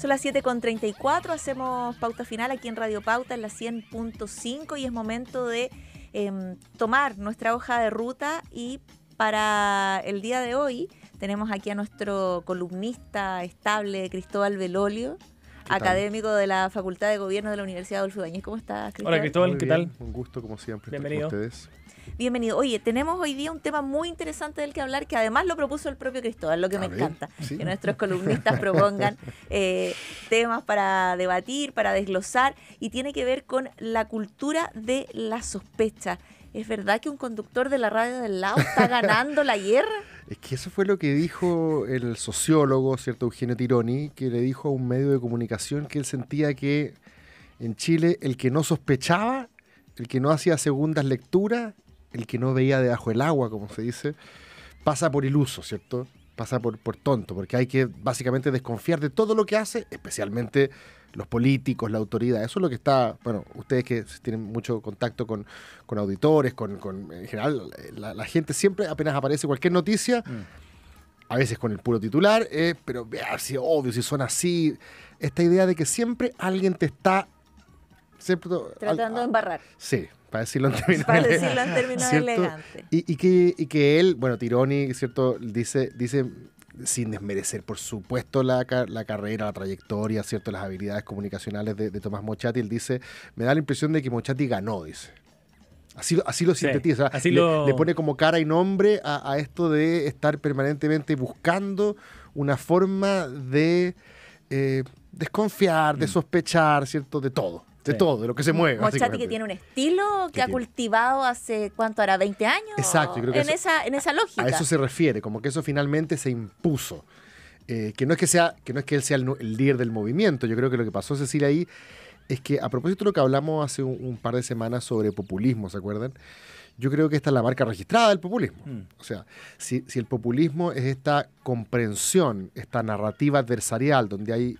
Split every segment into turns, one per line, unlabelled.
Son las 7.34, hacemos pauta final aquí en Radio Pauta en la 100.5 y es momento de em, tomar nuestra hoja de ruta y para el día de hoy tenemos aquí a nuestro columnista estable Cristóbal Velolio académico de la Facultad de Gobierno de la Universidad Adolfo Ibáñez. ¿Cómo estás,
Cristóbal? Hola, Cristóbal, ¿qué tal?
Un gusto, como siempre,
Bienvenido.
con ustedes.
Bienvenido. Oye, tenemos hoy día un tema muy interesante del que hablar, que además lo propuso el propio Cristóbal, lo que
A
me
ver,
encanta,
sí.
que nuestros columnistas propongan eh, temas para debatir, para desglosar, y tiene que ver con la cultura de la sospecha. ¿Es verdad que un conductor de la radio del lado está ganando la guerra?
Es que eso fue lo que dijo el sociólogo, ¿cierto? Eugenio Tironi, que le dijo a un medio de comunicación que él sentía que en Chile el que no sospechaba, el que no hacía segundas lecturas, el que no veía debajo del agua, como se dice, pasa por iluso, ¿cierto? Pasa por, por tonto, porque hay que básicamente desconfiar de todo lo que hace, especialmente los políticos, la autoridad. Eso es lo que está, bueno, ustedes que tienen mucho contacto con, con auditores, con, con- en general, la, la gente siempre, apenas aparece cualquier noticia, a veces con el puro titular, eh, pero vea, si obvio, si son así, esta idea de que siempre alguien te está... siempre-
Tratando de embarrar,
Sí, para decirlo en términos
para
ele-
decirlo en términos
¿cierto?
elegantes.
Y, y que, y que él, bueno, Tironi, ¿cierto? Dice, dice sin desmerecer, por supuesto, la, la carrera, la trayectoria, ¿cierto? Las habilidades comunicacionales de, de Tomás Mochati. Él dice, me da la impresión de que Mochati ganó, dice. Así, lo- así lo
Sí,
sintetiza.
así
le,
lo-
le pone como cara y nombre a, a esto de estar permanentemente buscando una forma de eh, desconfiar, de sospechar, ¿cierto? De todo. De
Sí.
todo, de lo que se mueve.
Mochati que tiene un estilo que,
Que
ha
tiene.
cultivado hace, ¿cuánto hará? ¿20 años?
Exacto, yo creo que
en,
eso-
esa, en esa lógica.
A eso se refiere, como que eso finalmente se impuso. Eh, que no es que sea, que no es que él sea el, líder del movimiento. Yo creo que lo que pasó, Cecilia, ahí es que a propósito de lo que hablamos hace un, un par de semanas sobre populismo, ¿se acuerdan? Yo creo que esta es la marca registrada del populismo.
Mm.
O sea, si, si el populismo es esta comprensión, esta narrativa adversarial, donde hay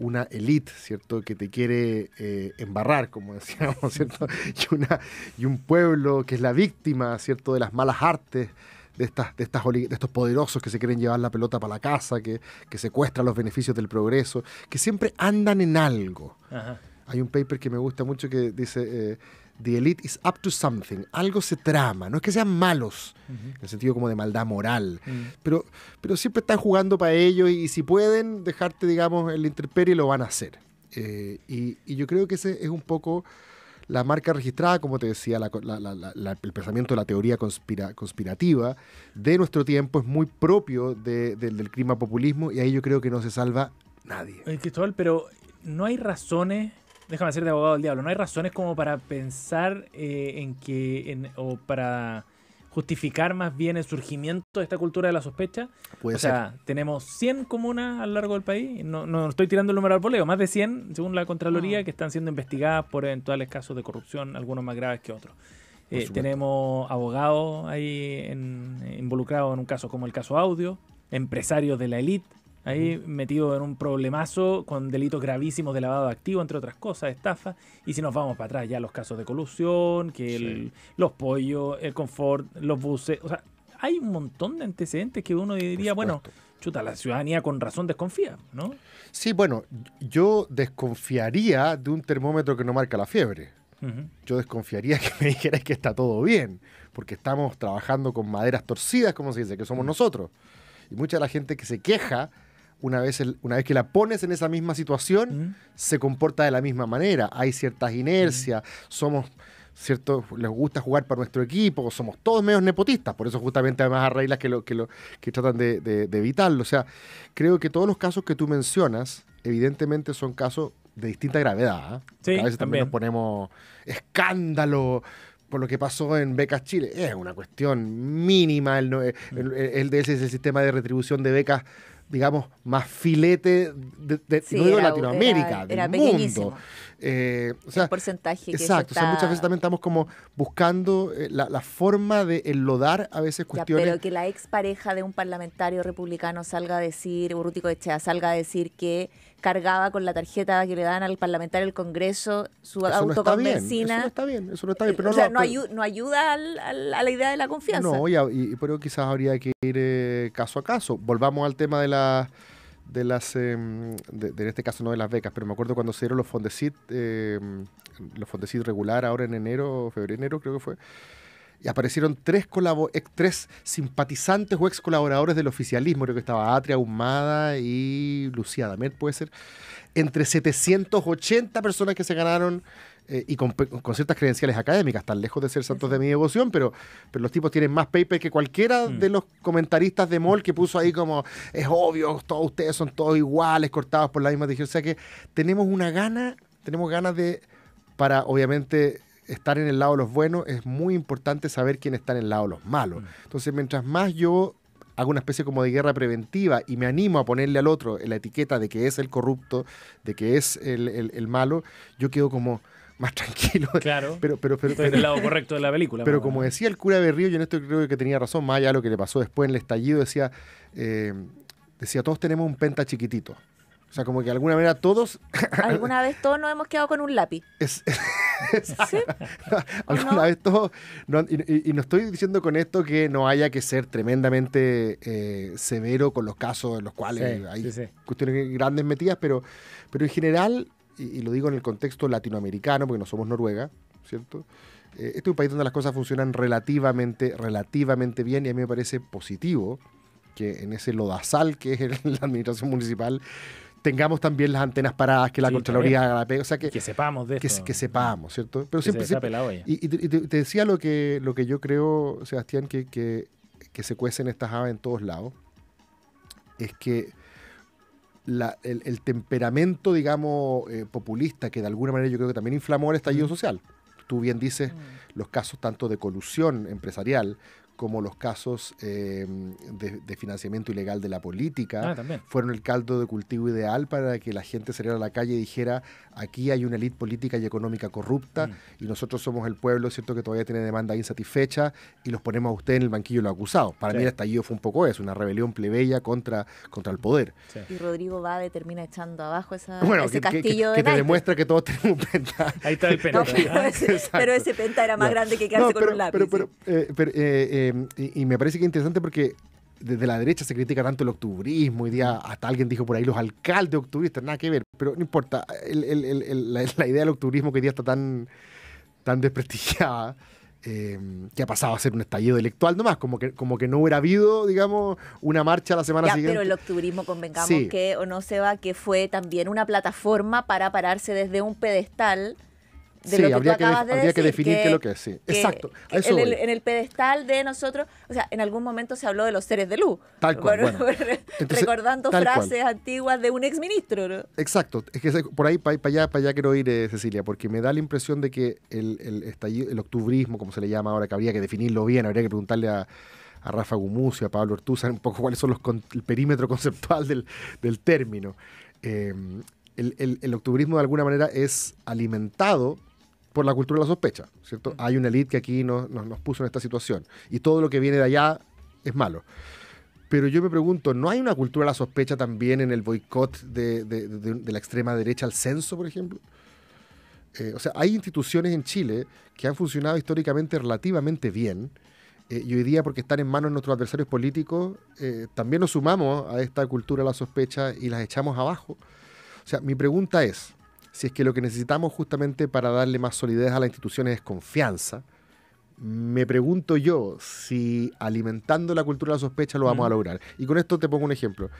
una élite, ¿cierto?, que te quiere eh, embarrar, como decíamos, ¿cierto? Y, una, y un pueblo que es la víctima, ¿cierto?, de las malas artes, de, estas, de, estas, de estos poderosos que se quieren llevar la pelota para la casa, que, que secuestran los beneficios del progreso, que siempre andan en algo.
Ajá.
Hay un paper que me gusta mucho que dice, eh, The elite is up to something, algo se trama, no es que sean malos, en el sentido como de maldad moral,
Mm.
pero, pero siempre están jugando para ello y, si pueden dejarte, digamos, el intemperie, lo van a hacer. Eh, y, y yo creo que ese es un poco la marca registrada, como te decía, la- la- la- el pensamiento de la teoría conspira- conspirativa de nuestro tiempo es muy propio de- del- del clima populismo y ahí yo creo que no se salva nadie.
Cristóbal, pero no hay razones, déjame ser de abogado del diablo, no hay razones como para pensar eh, en que, en- o para justificar más bien el surgimiento de esta cultura de la sospecha.
Puede
o sea, tenemos 100 comunas a lo largo del país, no, no estoy tirando el número al voleo, más de 100 según la Contraloría
Ah.
que están siendo investigadas por eventuales casos de corrupción, algunos más graves que otros. Eh, tenemos abogados ahí en- involucrados en un caso como el caso Audio, empresarios de la élite, ahí metidos en un problemazo con delitos gravísimos de lavado de activos, entre otras cosas, estafa. Y si nos vamos para atrás, ya los casos de colusión, que el- los pollos, el confort, los buses, o sea, hay un montón de antecedentes que uno diría, bueno, chuta, la ciudadanía con razón desconfía, ¿no?
Sí, bueno, yo desconfiaría de un termómetro que no marca la fiebre. Yo desconfiaría que me dijeras que está todo bien, porque estamos trabajando con maderas torcidas, como se dice, que somos nosotros. Y mucha de la gente que se queja, una vez, el- una vez que la pones en esa misma situación,
Mm.
se comporta de la misma manera. Hay ciertas inercias, somos, ¿cierto? Les gusta jugar para nuestro equipo, somos todos medios nepotistas, por eso justamente además hay reglas que, lo, que, lo, que tratan de, de- de evitarlo. O sea, creo que todos los casos que tú mencionas, evidentemente son casos de distinta gravedad. ¿ah?
Sí,
a veces también nos ponemos escándalo por lo que pasó en Becas Chile. Es una cuestión mínima el, el, el- es el sistema de retribución de becas digamos, más filete de, de-
Sí,
no digo
era-
Latinoamérica,
era- era
del mundo. Eh, o sea,
el porcentaje que
exacto, o sea, muchas veces también estamos como buscando eh, la, la forma de enlodar a veces
Ya,
cuestiones.
pero que la expareja de un parlamentario republicano salga a decir, Urrutico Echea, salga a decir que cargaba con la tarjeta que le dan al parlamentario del Congreso su
Eso no está bien, Eso no está bien, eso no está bien. Pero
o sea,
lo-
no, ayu- no ayuda al- al- a la idea de la confianza.
No, y, y- pero quizás habría que ir eh, caso a caso. Volvamos al tema de, la, de las, em, de, en este caso no de las becas, pero me acuerdo cuando se dieron los Fondesit, em, los Fondesit regular ahora en enero, febrero, enero creo que fue, y aparecieron tres, tres simpatizantes o ex colaboradores del oficialismo, creo que estaba Atria, Humada y Lucía Damet, puede ser, entre 780 personas que se ganaron eh, y con, ciertas credenciales académicas, tan lejos de ser santos de mi devoción, pero, pero los tipos tienen más paper que cualquiera
Mm.
de los comentaristas de MOL que puso ahí como, es obvio, todos ustedes son todos iguales, cortados por la misma tijera. O sea que tenemos una gana, tenemos ganas de, para obviamente estar en el lado de los buenos, es muy importante saber quién está en el lado de los malos.
Mm.
Entonces, mientras más yo hago una especie como de guerra preventiva y me animo a ponerle al otro la etiqueta de que es el corrupto, de que es el, el- el malo, yo quedo como más tranquilo.
Claro.
Pero, pero, pero, pero-
del lado correcto de la película.
pero como decía el cura Berrío, yo en esto creo que tenía razón, más allá de lo que le pasó después en el estallido, decía, eh, decía, todos tenemos un penta chiquitito. O sea, como que de alguna manera todos...
Alguna vez todos nos hemos quedado con un lápiz.
es-
¿Sí?
alguna
no?
vez todos... no- y, y- y no estoy diciendo con esto que no haya que ser tremendamente eh, severo con los casos en los cuales
Sí,
hay
sí, sí.
cuestiones grandes metidas, pero, pero en general, y, y lo digo en el contexto latinoamericano, porque no somos Noruega, ¿cierto? Eh, este es un país donde las cosas funcionan relativamente, relativamente bien y a mí me parece positivo que en ese lodazal que es el- la administración municipal tengamos también las antenas paradas, que la
Sí,
Contraloría haga la pega, o sea, que,
Que sepamos de
que,
esto.
que sepamos, ¿cierto? Pero
que se
siempre, siempre- y, y te, y te- te decía lo que, lo que yo creo, Sebastián, que, que, que se cuecen estas habas en todos lados, es que la- el, el temperamento, digamos, eh, populista, que de alguna manera yo creo que también inflamó el estallido social. Tú bien dices
Mm.
los casos tanto de colusión empresarial como los casos eh, de, de financiamiento ilegal de la política
Ah,
fueron el caldo de cultivo ideal para que la gente saliera a la calle y dijera, aquí hay una élite política y económica corrupta
Mm.
y nosotros somos el pueblo, ¿cierto?, que todavía tiene demanda insatisfecha y los ponemos a usted en el banquillo de los acusados. Para
Sí.
mí el estallido fue un poco eso, una rebelión plebeya contra, contra el poder.
Sí.
Y Rodrigo Bade termina echando abajo esa,
bueno,
ese
que, que-
castillo
que
de
te demuestra que todos tenemos un penta.
Ahí está el pena.
No, pero, ese,
Exacto.
pero ese penta era más grande que quedarse
No,
con un lápiz.
pero-
sí.
pero, eh, pero, eh, eh, y, y me parece que es interesante porque desde la derecha se critica tanto el octubrismo, hoy día hasta alguien dijo por ahí los alcaldes octubristas, nada que ver, pero no importa, el- el- el- el- la, la idea del octubrismo que hoy día está tan, tan desprestigiada, eh, que ha pasado a ser un estallido electoral nomás, como que, como que no hubiera habido, digamos, una marcha la semana
Ya,
siguiente.
pero el octubrismo, convengamos
Sí.
que o no se va, que fue también una plataforma para pararse desde un pedestal de
sí,
lo que
habría,
tú
que,
de
habría que definir qué es lo que es, sí.
que-
Exacto, a eso
en, el, en el pedestal de nosotros, o sea, en algún momento se habló de los seres de luz.
Tal cual, bueno. Entonces,
recordando
tal cual.
frases antiguas de un exministro. ¿no?
Exacto, es que por ahí, para allá, para allá quiero ir, eh, Cecilia, porque me da la impresión de que el, el, estallido- el octubrismo, como se le llama ahora, que habría que definirlo bien, habría que preguntarle a, a Rafa Gumucio, a Pablo Ortúzar, un poco cuáles son los con- el perímetro conceptual del, del término. Eh, el, el- el octubrismo de alguna manera es alimentado por la cultura de la sospecha, ¿cierto? Hay una élite que aquí nos, nos- nos puso en esta situación y todo lo que viene de allá es malo. Pero yo me pregunto, ¿no hay una cultura de la sospecha también en el boicot de, de- de- de la extrema derecha al censo, por ejemplo? Eh, o sea, hay instituciones en Chile que han funcionado históricamente relativamente bien eh, y hoy día porque están en manos de nuestros adversarios políticos, eh, también nos sumamos a esta cultura de la sospecha y las echamos abajo. O sea, mi pregunta es, si es que lo que necesitamos justamente para darle más solidez a las instituciones es confianza, me pregunto yo si alimentando la cultura de la sospecha lo vamos a
Mm.
lograr. Y con esto te pongo un ejemplo,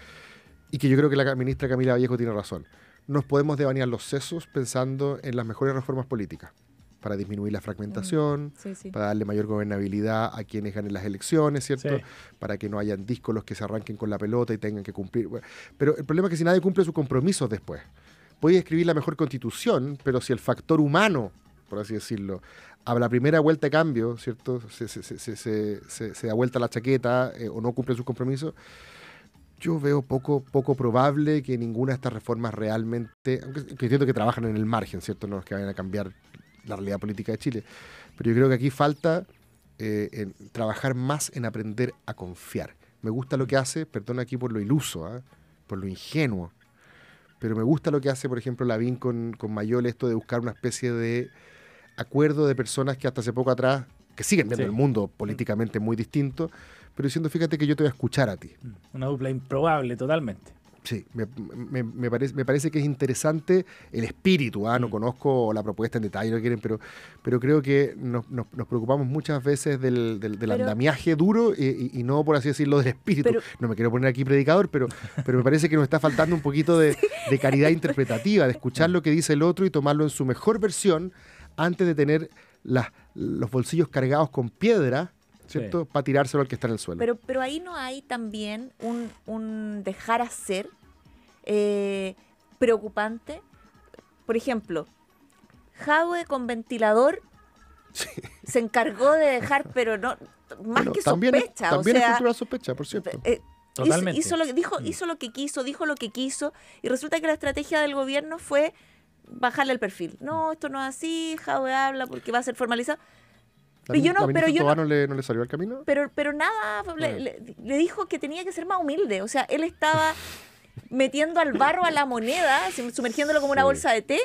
y que yo creo que la ministra Camila Vallejo tiene razón. Nos podemos devanear los sesos pensando en las mejores reformas políticas para disminuir la fragmentación,
Sí, sí.
para darle mayor gobernabilidad a quienes ganen las elecciones, ¿cierto?
Sí.
Para que no hayan díscolos que se arranquen con la pelota y tengan que cumplir. Pero el problema es que si nadie cumple sus compromisos después, puede escribir la mejor constitución, pero si el factor humano, por así decirlo, a la primera vuelta de cambio, ¿cierto? Se, se- se- se- da vuelta la chaqueta eh, o no cumple sus compromisos, yo veo poco, poco probable que ninguna de estas reformas realmente, aunque que entiendo que trabajan en el margen, ¿cierto? No es que vayan a cambiar la realidad política de Chile, pero yo creo que aquí falta eh, trabajar más en aprender a confiar. Me gusta lo que hace, perdón aquí por lo iluso, ¿ah? por lo ingenuo, pero me gusta lo que hace, por ejemplo, Lavín con, con Mayol, esto de buscar una especie de acuerdo de personas que hasta hace poco atrás, que siguen viendo
Sí.
el mundo políticamente muy distinto, pero diciendo, fíjate que yo te voy a escuchar a ti.
Una dupla improbable totalmente.
Sí, me, me- me parece, me parece que es interesante el espíritu. ¿ah? No
Mm.
conozco la propuesta en detalle, lo que quieren, pero, pero creo que nos, nos- nos preocupamos muchas veces del, del- del
Pero-
andamiaje duro y, y- y no, por así decirlo, del espíritu.
Pero-
no me quiero poner aquí predicador, pero, pero me parece que nos está faltando un poquito de, de caridad interpretativa, de escuchar lo que dice el otro y tomarlo en su mejor versión antes de tener las, los bolsillos cargados con piedra, ¿cierto? Para tirárselo al que está en el suelo.
Pero, pero ahí no hay también un, un dejar hacer eh, preocupante. Por ejemplo, Jadwe con ventilador se encargó de dejar, pero no más
Bueno,
que
también, es-
sospecha.
también
o
es
sea,
cultural sospecha, por cierto.
eh, hizo-
Totalmente.
Hizo, lo, que- dijo,
Mm.
hizo lo que quiso, dijo lo que quiso, y resulta que la estrategia del gobierno fue bajarle el perfil. No, esto no es así, Jadwe habla porque va a ser formalizado.
¿La,
pero yo no- pero yo no-
no le, no le salió al camino?
pero, pero nada, le,
Bueno.
le- le dijo que tenía que ser más humilde. O sea, él estaba metiendo al barro a la moneda, sum- sumergiéndolo como una
Sí.
bolsa de té.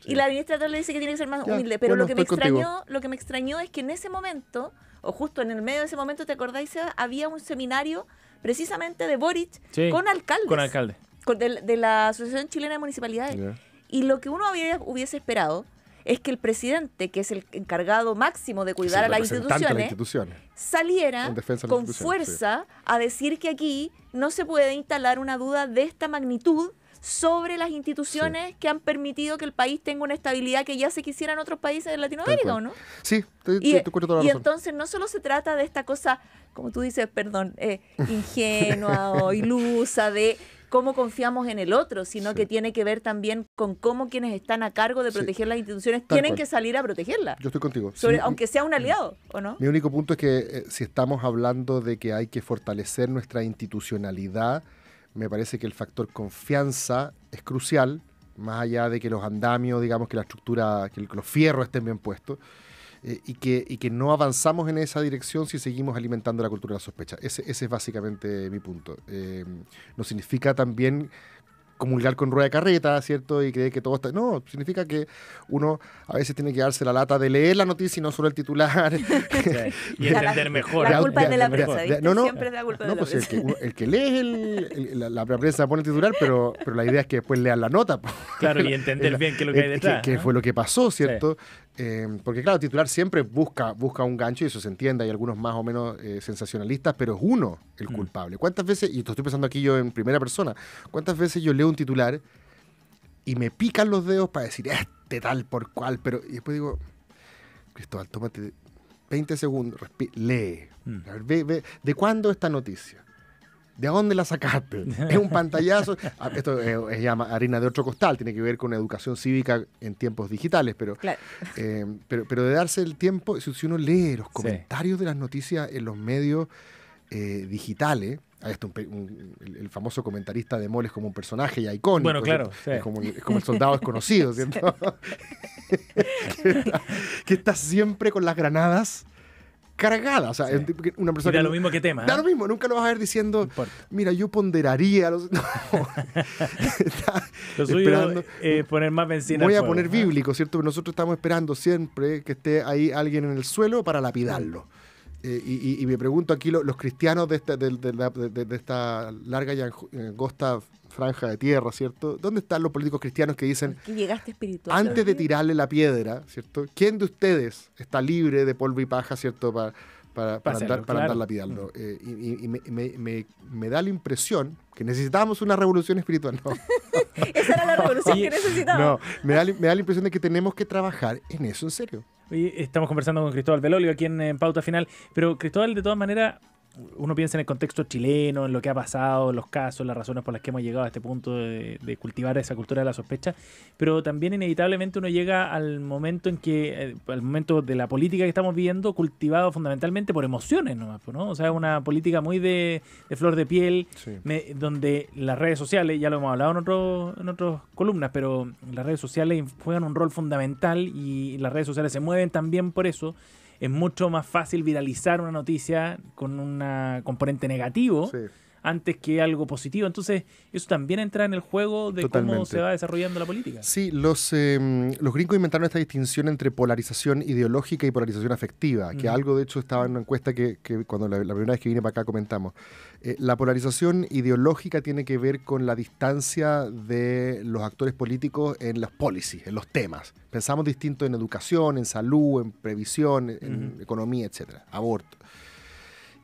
Sí.
Y la ministra le dice que tiene que ser más
Ya,
humilde. Pero
bueno,
lo que me
contigo.
extrañó, lo que me extrañó es que en ese momento, o justo en el medio de ese momento, ¿te acordáis? Seba? Había un seminario precisamente de Boric
Sí,
con alcaldes.
Con alcalde.
con- de, de la Asociación Chilena de Municipalidades.
Ya.
Y lo que uno había, hubiese esperado es que el presidente, que es el encargado máximo de cuidar
Sí,
a las
representante de las
instituciones, saliera
de las
con
instituciones,
fuerza a decir que aquí no se puede instalar una duda de esta magnitud sobre las instituciones que han permitido que el país tenga una estabilidad que ya se quisiera en otros países de Latinoamérica. ¿o no?
Sí, te,
Y,
te- toda la
y
razón.
entonces no solo se trata de esta cosa, como tú dices, perdón, eh, ingenua o ilusa de cómo confiamos en el otro, sino
Sí.
que tiene que ver también con cómo quienes están a cargo de
Sí.
proteger las instituciones
Tal
tienen
cual.
que salir a protegerlas,
Yo estoy contigo.
Sobre- aunque sea un aliado, ¿o no?
Mi único punto es que eh, si estamos hablando de que hay que fortalecer nuestra institucionalidad, me parece que el factor confianza es crucial, más allá de que los andamios, digamos que la estructura, que los fierros estén bien puestos, eh, y, que, y que no avanzamos en esa dirección si seguimos alimentando la cultura de la sospecha. Ese, ese es básicamente mi punto. Eh, no significa también comulgar con rueda de carreta, ¿cierto? Y creer que todo está... No, significa que uno a veces tiene que darse la lata de leer la noticia y no solo el titular.
Sí. Y
La-
entender mejor.
La culpa es de la prensa, ¿viste?
no, no.
Siempre es la culpa
No,
de la
pues el
prensa.
que, uno- el que lee el- el- la, la prensa pone el titular, pero, pero la idea es que después lean la nota.
Claro, y entender
El-
bien qué es lo que hay detrás.
qué
¿no?
fue lo que pasó, ¿cierto? Eh, porque claro, el titular siempre busca, busca un gancho y eso se entiende. Hay algunos más o menos eh, sensacionalistas, pero es uno el
Mm.
culpable. ¿Cuántas veces, y esto estoy pensando aquí yo en primera persona, cuántas veces yo leo un titular y me pican los dedos para decir este tal por cual, pero y después digo, Cristóbal, tómate 20 segundos, lee.
Mm.
A ver, ve- ve, ¿De cuándo esta noticia? ¿De dónde la sacaste? ¿Es un pantallazo? Ah, Esto es, es ya ma- harina de otro costal, tiene que ver con educación cívica en tiempos digitales, pero,
Claro.
eh, pero, pero de darse el tiempo, si, uno lee los comentarios de las noticias en los medios eh, digitales, ah, esto un pe- un- el, el famoso comentarista de Moles como un personaje ya icónico.
Bueno, claro.
Es, como, es como el soldado desconocido, ¿cierto? que, está, que está siempre con las granadas cargadas. O sea,
Sí.
es una
Y
persona
da
que
lo mismo que tema.
Da
¿eh?
lo mismo, nunca lo vas a ver diciendo, mira, yo ponderaría. Los... No.
Lo suyo
esperando-
es poner más benzina.
Voy a poner
¿eh?
bíblico, ¿cierto? Pero nosotros estamos esperando siempre que esté ahí alguien en el suelo para lapidarlo. Eh, y, y- y me pregunto aquí, lo- los cristianos de esta, de, de la- de- de esta larga y angosta franja de tierra, ¿cierto? ¿Dónde están los políticos cristianos que dicen,
Que llegaste espiritual.
antes de tirarle la piedra, ¿cierto? ¿Quién de ustedes está libre de polvo y paja, ¿cierto? Para, para, para
hacerlo,
andar, para
claro.
andar lapidando. Eh, y y- y me, me- me- me da la impresión que necesitábamos una revolución espiritual. No,
Esa era la revolución que necesitaba.
no me, da, la- me da la impresión de que tenemos que trabajar en eso, en serio.
Estamos conversando con Cristóbal Belolio aquí en, en Pauta Final, pero Cristóbal, de todas maneras, uno piensa en el contexto chileno, en lo que ha pasado, en los casos, las razones por las que hemos llegado a este punto de, de cultivar esa cultura de la sospecha, pero también inevitablemente uno llega al momento en que, eh, al momento de la política que estamos viviendo, cultivado fundamentalmente por emociones nomás, pues, ¿no? O sea, una política muy de, de flor de piel,
Sí.
me- donde las redes sociales, ya lo hemos hablado en, otro, en otras columnas, pero las redes sociales juegan un rol fundamental y las redes sociales se mueven también por eso. Es mucho más fácil viralizar una noticia con un componente negativo. Antes que algo positivo. Entonces, eso también entra en el juego de cómo se va desarrollando la política.
Sí, los, eh, los gringos inventaron esta distinción entre polarización ideológica y polarización afectiva, que algo de hecho estaba en una encuesta que, que cuando la, la primera vez que vine para acá comentamos. Eh, la polarización ideológica tiene que ver con la distancia de los actores políticos en los policies, en los temas. Pensamos distinto en educación, en salud, en previsión, en economía, etcétera, aborto.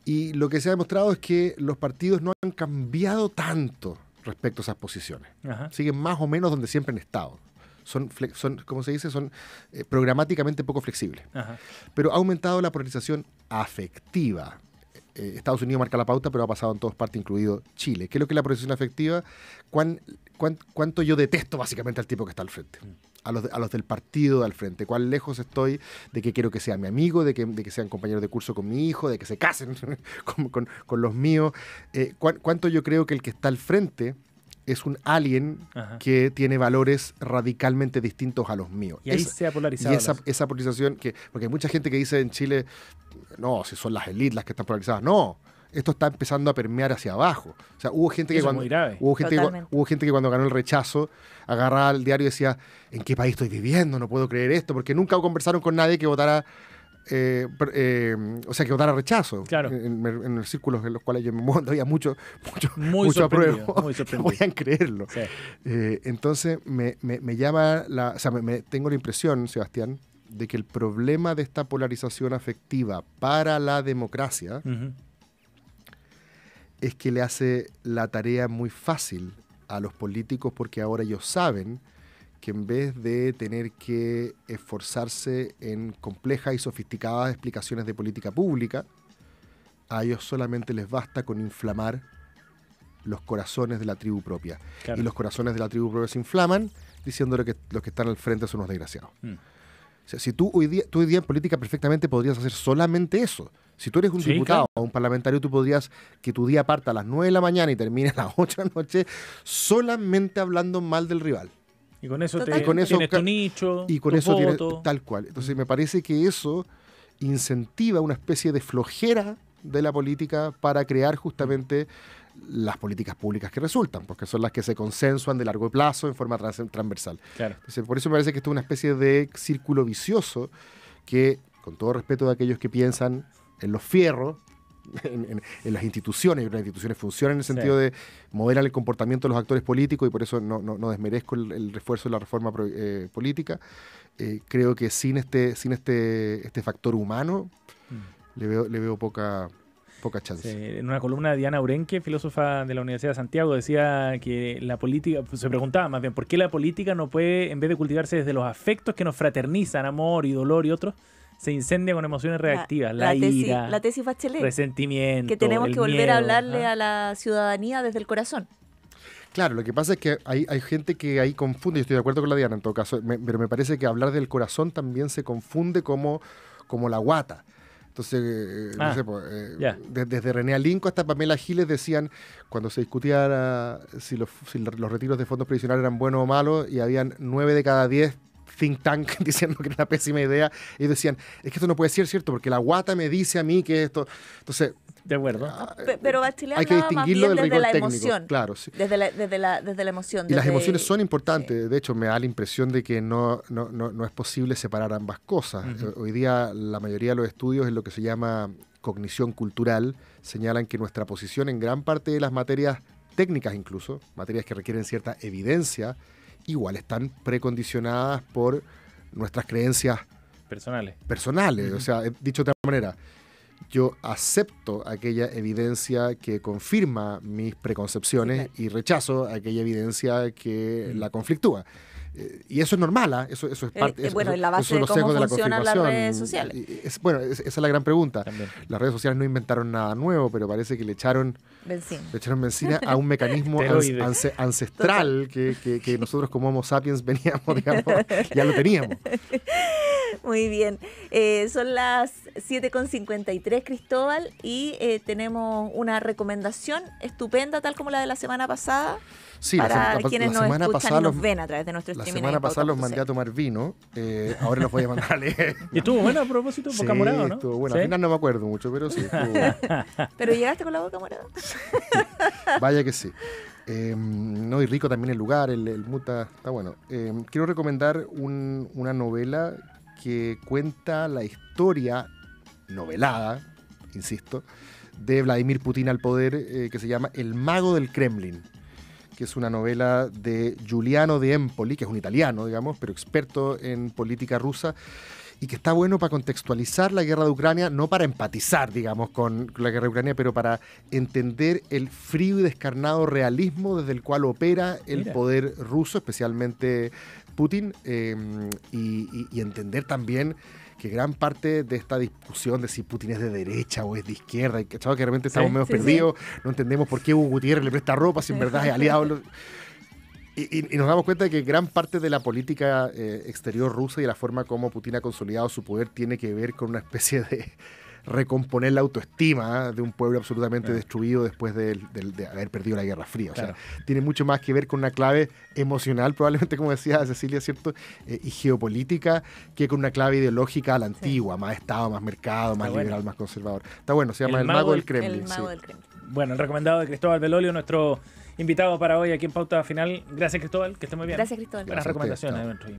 Y lo que se ha demostrado es que los partidos no han cambiado tanto respecto a esas posiciones
Ajá.
siguen más o menos donde siempre han estado. Son, ¿cómo se dice? Son eh, programáticamente poco flexibles.
Ajá.
Pero ha aumentado la polarización afectiva. Eh, Estados Unidos marca la pauta, pero ha pasado en todas partes, incluido Chile. ¿Qué es lo que es la polarización afectiva? ¿Cuán, cuán- cuánto yo detesto básicamente al tipo que está al frente? A los, a los del partido de al frente. ¿Cuán lejos estoy de que quiero que sea mi amigo, de que, de que sean compañeros de curso con mi hijo, de que se casen con, con- con los míos? Eh, cuán- ¿Cuánto yo creo que el que está al frente es un alien
Ajá.
que tiene valores radicalmente distintos a los míos.
Y ahí
Esa-
se ha polarizado.
y esa, esa polarización, que, porque hay mucha gente que dice en Chile, no, si son las élites las que están polarizadas. No, esto está empezando a permear hacia abajo. O sea, hubo gente que
Eso
cuando, hubo gente, que, hubo gente que cuando ganó el rechazo agarraba el diario y decía, ¿en qué país estoy viviendo? No puedo creer esto, porque nunca conversaron con nadie que votara... eh, eh, o sea, que votara rechazo.
Claro.
En, los círculos en los cuales yo me muevo, había mucho, mucho,
Muy
mucho
sorprendido,
apruebo.
muy
No podían creerlo.
Sí.
Eh, entonces me, me- me llama la. O sea, me, me- tengo la impresión, Sebastián, de que el problema de esta polarización afectiva para la democracia. Es que le hace la tarea muy fácil a los políticos porque ahora ellos saben que en vez de tener que esforzarse en complejas y sofisticadas explicaciones de política pública, a ellos solamente les basta con inflamar los corazones de la tribu propia.
Claro.
Y los corazones de la tribu propia se inflaman diciéndole que los que están al frente son unos desgraciados.
Mm.
O sea, si tú hoy, día, tú hoy día en política perfectamente podrías hacer solamente eso. Si tú eres un
Sí,
diputado
claro.
o un parlamentario, tú podrías que tu día parta a las 9 de la mañana y termine a las 8 de la noche solamente hablando mal del rival.
Y con eso, te,
Y con
eso
tienes tu nicho,
Y con
tu
eso tienes tal cual. Entonces me parece que eso incentiva una especie de flojera de la política para crear justamente las políticas públicas que resultan, porque son las que se consensuan de largo plazo en forma trans- transversal.
Claro.
Entonces, por eso me parece que esto es una especie de círculo vicioso que, con todo respeto de aquellos que piensan en los fierros, en, en- en las instituciones, y las instituciones funcionan en el
Sí.
sentido de moderar el comportamiento de los actores políticos y por eso no, no- no desmerezco el, el refuerzo de la reforma pro- eh, política. Eh, creo que sin este, sin este, este factor humano
Mm.
le veo, le veo poca, poca chance.
Sí, en una columna de Diana Urenque, filósofa de la Universidad de Santiago, decía que la política, pues, se preguntaba más bien, ¿por qué la política no puede, en vez de cultivarse desde los afectos que nos fraternizan, amor y dolor y otros, se incendia con emociones reactivas? La,
tesis,
ira,
la tesis Bachelet.
resentimiento.
Que tenemos
el
que volver
miedo,
a hablarle
¿ah?
a la ciudadanía desde el corazón.
Claro, lo que pasa es que hay, hay gente que ahí confunde, y estoy de acuerdo con la Diana en todo caso, me- pero me parece que hablar del corazón también se confunde como, como la guata. Entonces, eh, no
Ah,
sé, pues, eh, de- desde René Alinco hasta Pamela Giles decían, cuando se discutía si, los, si los retiros de fondos previsionales eran buenos o malos, y habían nueve de cada diez think tank diciendo que era una pésima idea, y decían, es que esto no puede ser cierto, porque la guata me dice a mí que esto... Entonces,
De acuerdo.
ah,
Pe- Pero Bachelet
hay que
más
distinguirlo
bien
del
desde
rigor
la
técnico.
emoción.
Claro, sí.
Desde la, desde la, desde la emoción.
Y las
desde-
emociones son importantes. De hecho, me da la impresión de que no, no, no, no es posible separar ambas cosas. Eh, Hoy día la mayoría de los estudios en lo que se llama cognición cultural señalan que nuestra posición en gran parte de las materias técnicas incluso, materias que requieren cierta evidencia, igual están precondicionadas por nuestras creencias
Personales.
personales. O sea, eh, dicho de otra manera, yo acepto aquella evidencia que confirma mis preconcepciones
Sí,
y rechazo aquella evidencia que la conflictúa. Eh, y eso es normal, ¿ah? eso, eso es
Eh,
parte
eh,
eso-
bueno,
eso-
es la base de
los
cómo
de la
funcionan las
confirmación.
redes sociales.
Es- bueno, es- esa es la gran pregunta.
También.
Las redes sociales no inventaron nada nuevo, pero parece que le echaron,
Benzín.
le echaron benzina a un mecanismo ans-
Esteroides.
ance- ancestral que, que- que nosotros como Homo sapiens veníamos, digamos, ya lo teníamos.
Muy bien. Eh, son las 7.53, Cristóbal, y eh, tenemos una recomendación estupenda, tal como la de la semana pasada.
Sí, la
para
la-
quienes
la
nos
semana
escuchan
pasada
y nos
los-
ven a través de nuestro
La
streaming.
semana pasada los mandé a tomar vino, eh, ahora los voy a mandar a leer.
Y estuvo bueno a propósito,
Sí,
boca morado, ¿no?
estuvo bueno.
¿Sí?
Al final no me acuerdo mucho, pero sí, estuvo bueno.
Pero llegaste con la boca morada.
Vaya que sí. Eh, no, y rico también el lugar, el, el muta, está bueno. Eh, quiero recomendar un- una novela que cuenta la historia novelada, insisto, de Vladimir Putin al poder, eh, que se llama El mago del Kremlin, que es una novela de Giuliano de Empoli, que es un italiano, digamos, pero experto en política rusa, y que está bueno para contextualizar la guerra de Ucrania, no para empatizar, digamos, con, la guerra de Ucrania, pero para entender el frío y descarnado realismo desde el cual opera el
Mira.
poder ruso, especialmente Putin, eh, y, y- y entender también que gran parte de esta discusión de si Putin es de derecha o es de izquierda, y que, que de repente estamos
Sí.
medio
Sí, sí.
perdidos, no entendemos por qué Hugo Gutiérrez le presta ropa, si en verdad es aliado. Y, y- y nos damos cuenta de que gran parte de la política eh, exterior rusa y de la forma como Putin ha consolidado su poder tiene que ver con una especie de recomponer la autoestima ¿eh? de un pueblo absolutamente
Claro.
destruido después de, haber perdido la Guerra Fría. O
Claro.
sea, tiene mucho más que ver con una clave emocional, probablemente, como decía Cecilia, ¿cierto? Eh, y geopolítica, que con una clave ideológica a la antigua, más Estado, más mercado, más
bueno.
liberal, más conservador. Está bueno, se llama
El
El,
mago
del Kremlin.
el mago
sí.
del Kremlin.
Bueno, el recomendado de Cristóbal Belolio, nuestro invitado para hoy aquí en Pauta Final. Gracias, Cristóbal, que esté muy bien.
Gracias, Cristóbal.
Buenas
Gracias
recomendaciones